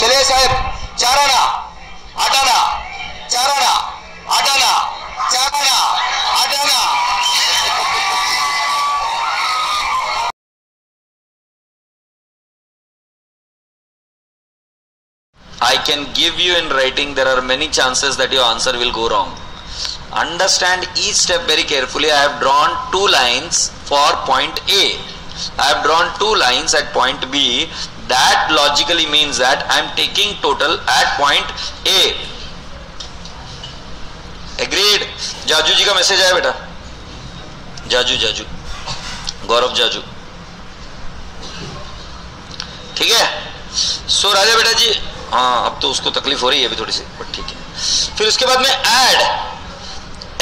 ચલે સાહેબ ચારાના આટાના ચારાના આટાના ચારાના આટાના I can give you in writing there are many chances that your answer will go wrong. Understand each step very carefully. I have drawn two lines for point A. I have drawn two lines at point B. That logically means that I am taking total at point A. Agreed? Jaju जी का message आया बेटा। जाजू जाजू। गौरव जाजू। ठीक है? सो राजा बेटा जी हाँ अब तो उसको तकलीफ़ हो रही है अभी थोड़ी सी बट ठीक है। फिर उसके बाद में add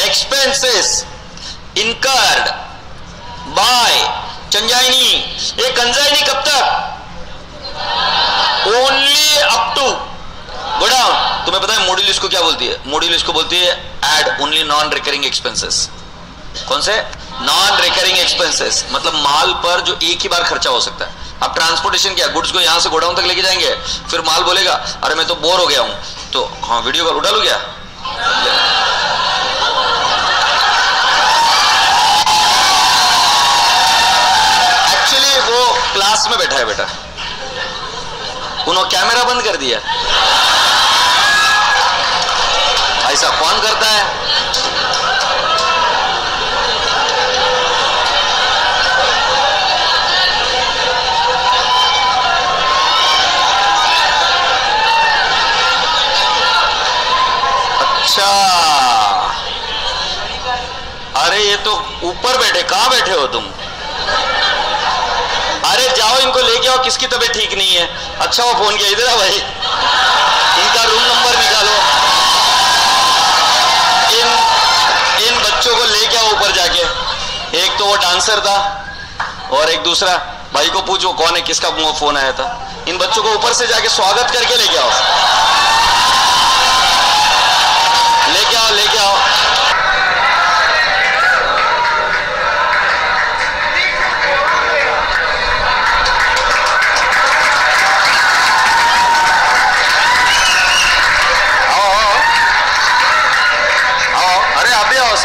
expenses incurred by consignee. ये कंजाइनी कब तक? ओनली अप टू डाउन तुम्हें पता है मोड्यूल को क्या बोलती है? मोड्यूल को बोलती है add only non recurring expenses कौन से? नॉन रिकरिंग एक्सपेंसेस मतलब माल पर जो एक ही बार खर्चा हो सकता है। अब ट्रांसपोर्टेशन क्या? गुड्स को यहाँ से गोडाउन तक लेके जाएँगे। फिर माल बोलेगा, अरे मैं तो बोर हो गया हूँ। तो हाँ वीडियो कॉल उठा लू क्या? एक्चुअली वो क्लास में बैठा है बेटा। उन्होंने कैमरा बंद कर दिया। ऐसा कौन करता है? अच्छा। अरे, ये तो ऊपर बैठे, कहाँ बैठे हो तुम? जाओ इनको लेके आओ किसकी तबीयत ठीक नहीं है। अच्छा वो फ़ोन किया, इधर भाई। इनका रूम नंबर निकालो। इन इन बच्चों को लेके आओ ऊपर जाके। एक तो वो डांसर था, और एक दूसरा, भाई को पूछो, कौन है, किसका फ़ोन आया था। इन बच्चों को ऊपर से जाके स्वागत करके लेके आओ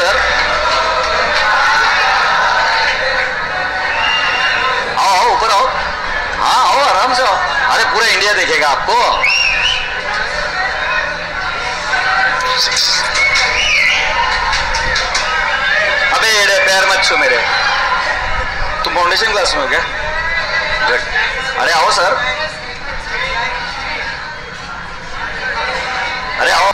सर। आओ आओ, ऊपर आओ। हाँ आओ, आराम से आओ। अरे, पूरा इंडिया देखेगा आपको। अबे, एड़े, पैर मत छू मेरे। तुम फाउंडेशन क्लास में हो क्या? अरे, आओ, सर। अरे, आओ।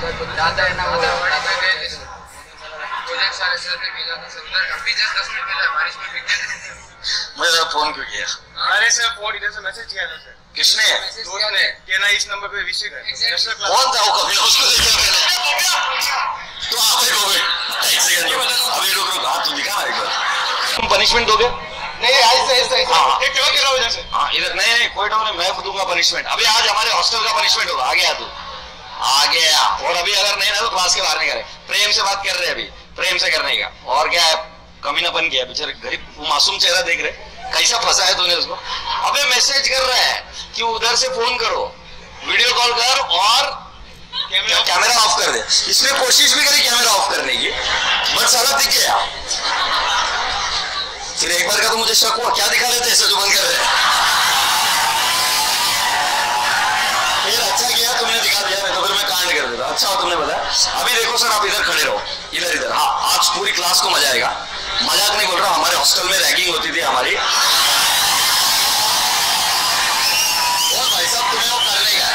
मुझे फ़ोन क्यों किया? अरे सर फ़ोन इधर से मैसेज किया था सर। किसने? दोस्त ने। कहना इस नंबर पे विश कर? कौन था वो कभी? उसको लेके मैंने तो आप ही दोगे एक सेकंड अभी रुक रुक। हाथ तू दिखा एक बार। तुम पनिशमेंट दोगे? नहीं ऐसे ऐसे ऐसे। हाँ। एक टोक करो इधर से। हाँ इधर। नहीं नहीं कोई डर नहीं मैं दूँगा पनिशमेंट अभी आज हमारे हॉस्टल का पनिशमेंट होगा। आ गया तू। आ गया। और अभी अगर नहीं ना तो क्लास के बाहर नहीं करे। प्रेम से बात कर रहे हैं अभी प्रेम से करने का। और क्या है? कमीनापन किया बेचारे गरीब मासूम चेहरा देख रहे। कैसा फंसा है तूने उसको? अबे मैसेज कर रहा है कि उधर से फ़ोन करो वीडियो कॉल कर और कैमरा ऑफ़ कर दे। इसने कोशिश भी करी कैमरा ऑफ़ करने की बट साला दिख गया। फिर एक बार का तो मुझे शक हुआ क्या दिखा लेते ऐसा जो बंद कर रहे हैं? अच्छा तुमने बताया अभी देखो सर, आप इधर खड़े रहो। इधर इधर। हाँ आज पूरी क्लास को मज़ा आएगा। मज़ाक नहीं बोल रहा हमारे हॉस्टल में रैगिंग होती थी हमारी। और भाई साहब, तुम्हें वो करने का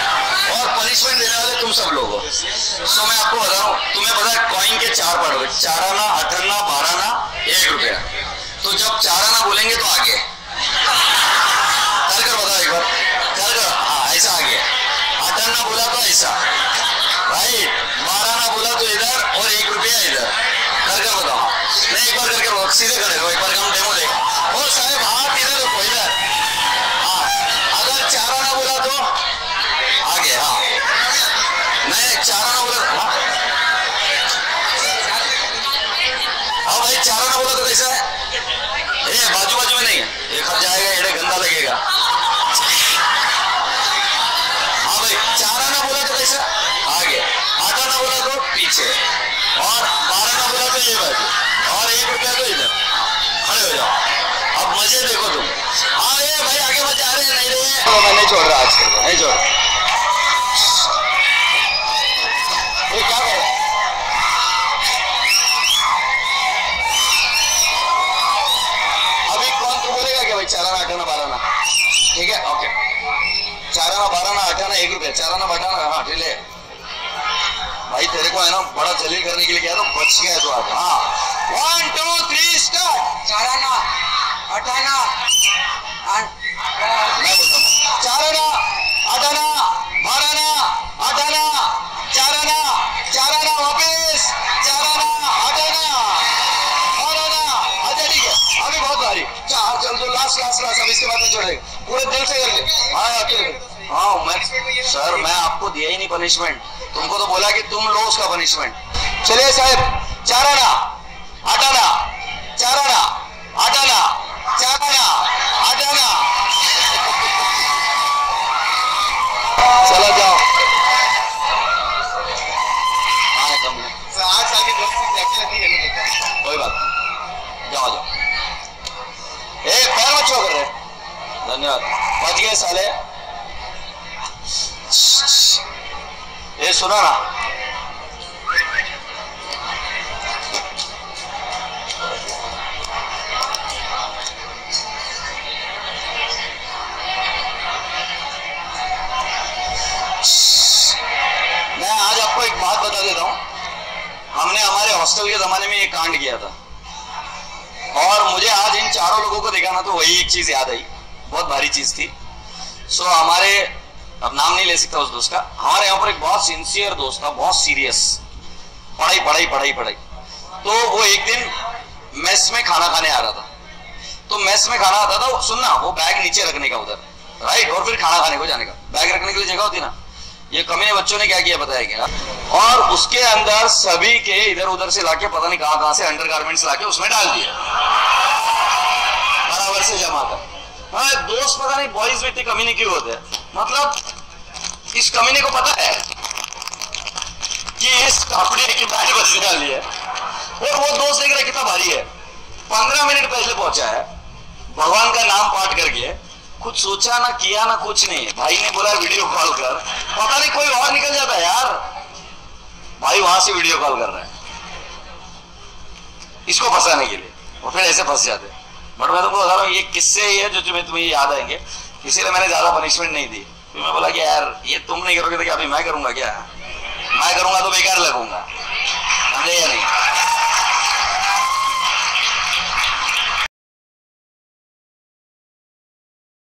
और पनिशमेंट देने वाले तुम सब लोग सो मैं आपको बता रहा हूँ, तुम्हें पता है कॉइन के चार पार्ट हो। चार आना आना बारह आना एक रुपया। तो जब चार आना बोलेंगे तो आगे। कर बताओ एक बार। कर कर हाँ ऐसा आगे। आठ आना बोला तो ऐसा। राइट बारह आना बोला तो इधर और एक रुपया इधर। कर कर बताओ। नहीं एक बार करके बताओ, सीधे खड़े एक बार हम डेमो देगा और साहब हाथ इधर रखो इधर। हाँ अगर चारा आना बोला तो? आगे हाँ। नहीं चार आना बोला हाँ। हाँ भाई चार ना बोला तो कैसा है? ए बाजू बाजू में नहीं एक हाथ जाएगा एड़े गंदा लगेगा। पीछे और बारह बोला तो ये बाजू और एक रुपया तो इधर। खड़े हो जाओ। अब मज़े देखो तुम। अरे भाई आगे मत जा रहे हैं नहीं रहे तो मैं नहीं छोड़ रहा आज के नहीं छोड़ रहा। कि चाराना बाराना ठीक है? ओके। चाराना बाराना अठाना एक रुपया। चाराना बटाना हाँ ठीक है। भाई तेरे को है ना बड़ा जलील करने के लिए गया तो बच गया तो आज हाँ। वन टू थ्री स्टार्ट चाराना अठाना मैं बोलता हूँ चाराना अठाना चाराना चाराना वापिस चाराना बाराना अच्छा ठीक है अभी बहुत भारी। चार चल दो लास्ट लास्ट लास्ट अब इसके बाद में छोड़ेंगे पूरे दिल से कर ले। हाँ अकेले हाँ मैं सर मैं आपको दिया ही नहीं पनिशमेंट तुमको तो बोला कि तुम लो उसका पनिशमेंट चलिए साहब चाराना अठाना चाराना अठाना चाराना अठाना चला जाओ। हाँ है। कोई बात नहीं। जाओ जाओ। ए पैर मत कर रहे। धन्यवाद। बच गए साले। ए सुना ना मैं आज आपको एक बात बता देता हूँ। हमने हमारे हॉस्टल के जमाने में ये कांड किया था। और मुझे आज इन चारों लोगों को देखा ना तो वही एक चीज़ याद आई। बहुत भारी चीज़ थी। सो हमारे अब नाम नहीं ले सकता उस दोस्त का। हमारे यहाँ पर एक बहुत सिंसियर दोस्त था, बहुत सीरियस पढ़ाई पढ़ाई पढ़ाई पढ़ाई। तो वो एक दिन मेस में खाना खाने आ रहा था। तो मेस में खाना आता था सुनना वो बैग नीचे रखने का उधर। राइट और फिर खाना खाने को जाने का। बैग रखने के लिए जगह होती ना। ये कमीने बच्चों ने क्या किया बताया क्या? और उसके अंदर सभी के इधर उधर से लाके पता नहीं कहाँ कहाँ से अंडर गारमेंट्स लाके उसमें डाल दिए बराबर से जमा कर। हाँ दोस्त पता नहीं बॉयज़ में इतने कमीने क्यों होते हैं? मतलब इस कमीने को पता है? कि इस कपड़े की भारी बस डाली है? और वो दोस्त देख रहा है, कितना भारी है। पंद्रह मिनट पहले पहुँचा है। भगवान का नाम पाठ करके, कुछ सोचा ना किया ना कुछ नहीं। भाई ने बोला, वीडियो कॉल कर। पता नहीं, कोई और निकल जाता है यार। भाई वहाँ से वीडियो कॉल कर रहा है। इसको फंसाने के लिए। और फिर ऐसे फंस जाते बट मैं तुमको बता रहा हूँ, ये किससे ही है जो तुम्हें तुम्हें याद आएँगे। इसीलिए मैंने ज़्यादा पनिशमेंट नहीं दी। तो मैं बोला कि यार, ये तुम नहीं करोगे तो क्या अभी मैं करूँगा क्या? मैं करूँगा तो बेकार लगूँगा। समझे या नहीं?